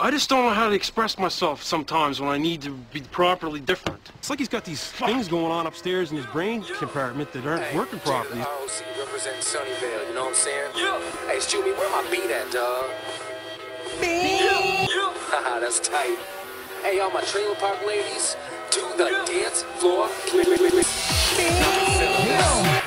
I just don't know how to express myself sometimes when I need to be properly different. It's like he's got these things going on upstairs in his brain compartment that aren't working properly. ROC representing Sunnyvale, you know what I'm saying? Yeah. Hey, Stewie, where my beat at, dog? Beat? Yeah. Haha, that's tight. Hey, all my trailer park ladies, to the dance floor. Since you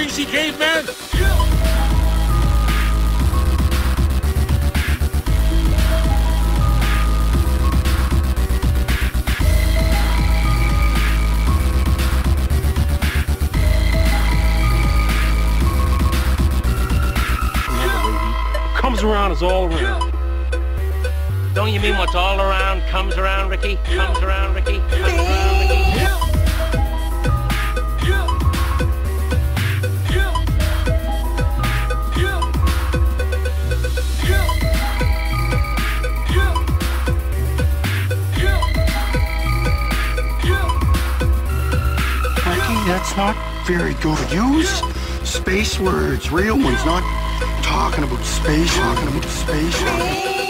fucking greasy caveman! Lady, comes around is all around. Don't you mean what's all around comes around, Ricky? Comes around, Ricky? Comes around, Ricky? That's not very good. Use space words, real ones, not talking about space, talking about space.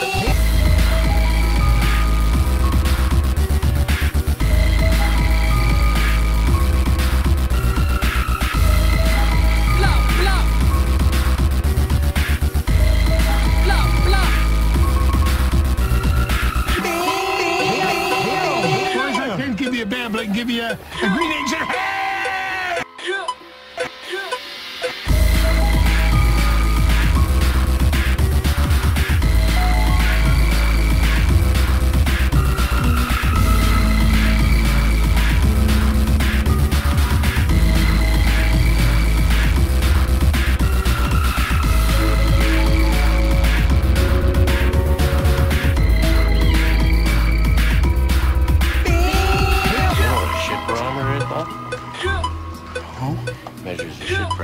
Give you a a, green eggs.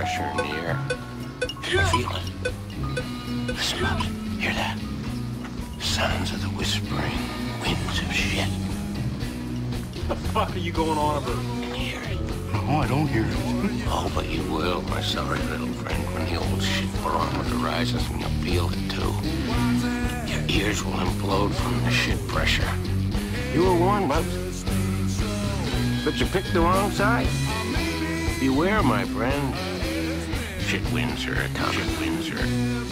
Pressure in the air. You feel it. Listen, Bubs. Hear that? Sounds of the whispering winds of shit. What the fuck are you going on about? Can you hear it? No, I don't hear it. Oh, but you will, my sorry little friend, when the old shit barometer rises and you'll feel it too. Your ears will implode from the shit pressure. You were warned, Bubs. But you picked the wrong side. Beware, my friend. Shit winds are coming. Shit winds are